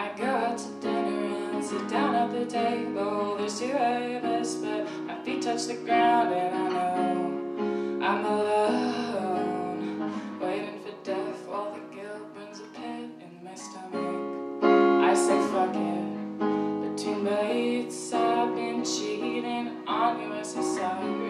I go out to dinner and sit down at the table. There's two of us, but my feet touch the ground, and I know I'm alone. Waiting for death while the guilt burns a pit in my stomach. I say, fuck it. Between bites, I've been cheating on you as a sorry.